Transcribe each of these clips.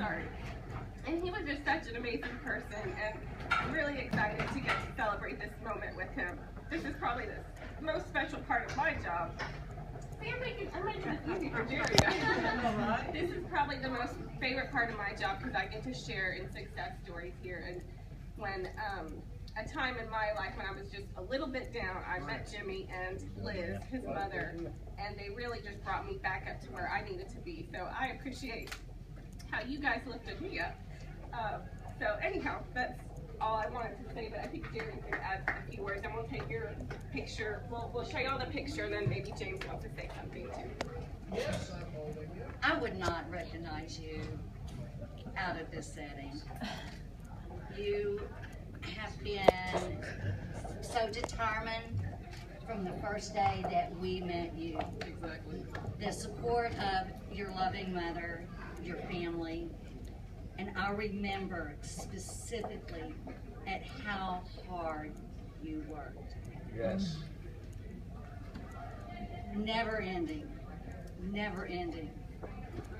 sorry. And he was just such an amazing person, and I'm really excited to get to celebrate this moment with him. This is probably the most special part of my job. See, I'm making, I'm making this easy for Jerry. this is probably the most favorite part of my job because I get to share in success stories here. And when um, a time in my life when I was just a little bit down, I met Jimmy and Liz, his mother, and they really just brought me back up to where I needed to be. So I appreciate how you guys lifted me up. Uh, so anyhow, that's all I wanted to say, but I think Jerry's going to add a few words, and we'll take your picture. We'll, we'll show you all the picture, and then maybe James wants to say something too. Yes, I'm holding you. I would not recognize you out of this setting. You have been so determined from the first day that we met you. Exactly. The support of your loving mother, your family, and I remember specifically at how hard you worked. Yes. Never ending, never ending.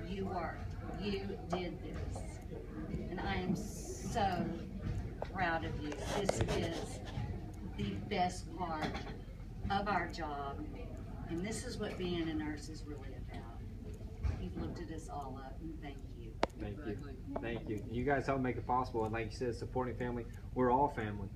You worked, you did this. And I am so proud of you. This is the best part of our job. And this is what being a nurse is really about. You've lifted us all up and thank you. Thank you. Thank you. You guys help make it possible. And like you said, supporting family, we're all family.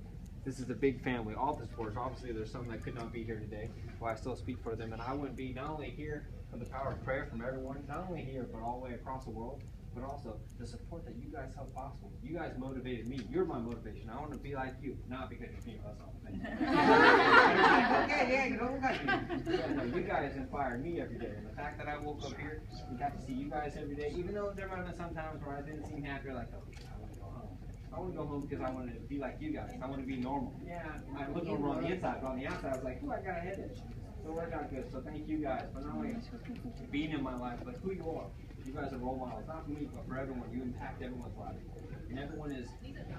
This is a big family. All the supporters. Obviously, there's some that could not be here today, but I still speak for them. And I wouldn't be not only here for the power of prayer from everyone, not only here, but all the way across the world, but also the support that you guys help possible. You guys motivated me. You're my motivation. I want to be like you, not because you're female. Okay, yeah, you don't like me. No, you guys inspired me every day. And the fact that I woke up here and got to see you guys every day, even though there might have been some times where I didn't seem happy, like, oh, I want to go home. I want to go home because I want to be like you guys. I want to be normal. Yeah, I look normal on the inside, but on the outside, I was like, ooh, I got a headache. So it worked out good. So thank you guys for not only being in my life, but who you are. You guys are role models, not for me, but for everyone. You impact everyone's life. And everyone is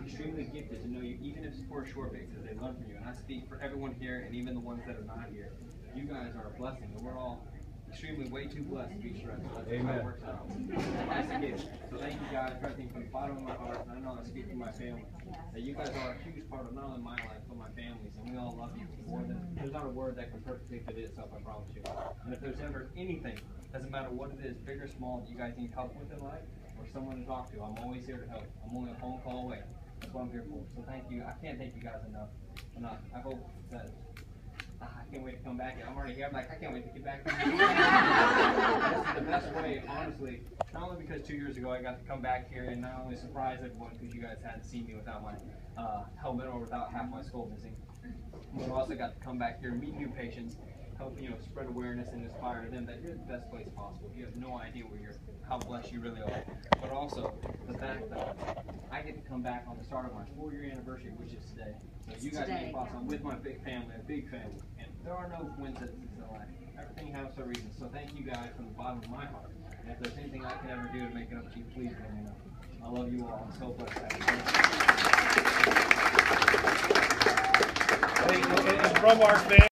extremely gifted to know you, even if it's for a short bit, because they learn from you. And I speak for everyone here, and even the ones that are not here. You guys are a blessing, and we're all extremely way too blessed to be stressed. So that's how it Amen. works out. That's gift. So thank you guys for everything from the bottom of my heart, and I know I speak for my family. That you guys are a huge part of not only my life, but my family's, and we all love you more than not a word that can perfectly fit itself, I promise you. And if there's ever anything, doesn't matter what it is, big or small, that you guys need help with in life, or someone to talk to, I'm always here to help. I'm only a phone call away. That's what I'm here for. So thank you. I can't thank you guys enough. Enough. I hope that Ah, I can't wait to come back. I'm already here. I'm like, I can't wait to get back. this is the best way, honestly. Not only because two years ago I got to come back here and not only surprise everyone because you guys hadn't seen me without my uh, without half my skull missing, but also got to come back here and meet new patients, help you know spread awareness and inspire them that you're the best place possible. You have no idea where you're, how blessed you really are. But also the fact that I get to come back on the start of my four-year anniversary, which is today. So you guys Today. make it possible. I'm with my big family, a big family, and there are no coincidences in life. Everything for a reason. So thank you guys from the bottom of my heart. And if there's anything I can ever do to make it up to you, please let me know. I love you all. I'm so blessed. to have you. Hey, and from our family.